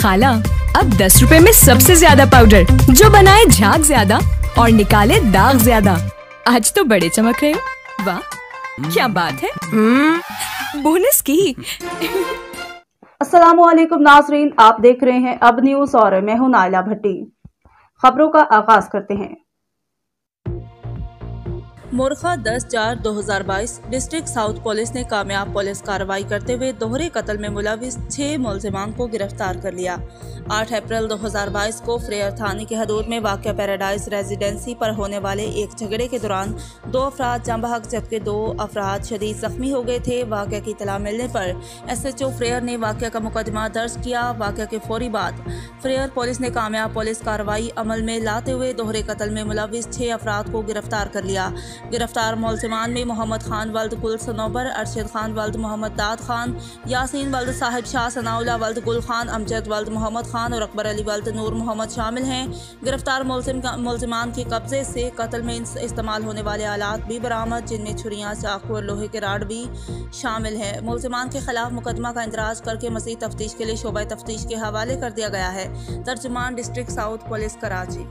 खाला। अब दस रुपए में सबसे ज़्यादा पाउडर जो बनाए झाग ज़्यादा और निकाले दाग ज़्यादा। आज तो बड़े चमक रहे हो। वाह क्या बात है। बोनस की। असलम नाजरीन आप देख रहे हैं अब न्यूज़ और मैं हूँ नायला भट्टी। खबरों का आगाज़ करते हैं। मोरखा 10 चार 2022 डिस्ट्रिक्ट साउथ पुलिस ने कामयाब पुलिस कार्रवाई करते हुए दोहरे कत्ल में मुलविस छह मुलजमान को गिरफ़्तार कर लिया। 8 अप्रैल 2022 को फ्रेयर थाने के हदूद में वाक़ पैराडाइज रेजिडेंसी पर होने वाले एक झगड़े के दौरान दो अफराद जमबहक जबकि दो अफराद शदीद जख्मी हो गए थे। वाक़ की इतला मिलने पर एस एच ओ फ्रेयर ने वाक़ का मुकदमा दर्ज किया। वाक़ के फौरी बाद फ्रेयर पुलिस ने कामयाब पुलिस कार्रवाई अमल में लाते हुए दोहरे कत्ल में मुलविस छः अफराद को गिरफ़्तार कर लिया। गिरफ़्तार मुलजमान में मोहम्मद खान, वल्द गुल सनोबर, अरशद खान, वल्द मोहम्मद दाद खान, यासीन वल्द साहिब शाह सनाउल्ला, वल्द गुल खान, अमजद वल्द मोहम्मद खान और अकबर अली वल्द नूर मोहम्मद शामिल हैं। गिरफ़्तार मुलजमान के कब्जे से कत्ल में इस्तेमाल होने वाले आलात भी बरामद, जिनमें छुरियाँ, चाकू और लोहे के राड भी शामिल हैं। मुलजमान के खिलाफ मुकदमा का इंदराज करके मजीद तफ्तीश के लिए शोबा तफ्तीश के हवाले कर दिया गया है। तर्जुमान डिस्ट्रिक्ट साउथ पुलिस कराची।